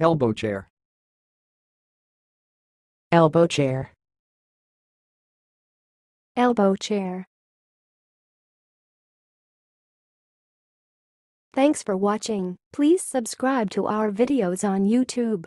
Elbow chair. elbow chair, elbow chair. Thanks for watching. Please subscribe to our videos on YouTube.